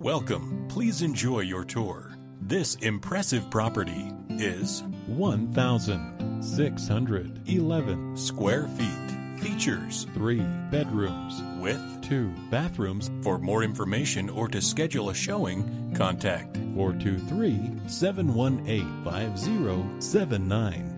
Welcome. Please enjoy your tour. This impressive property is 1,611 square feet. Features three bedrooms with two bathrooms For more information or to schedule a showing, contact 423 718 5079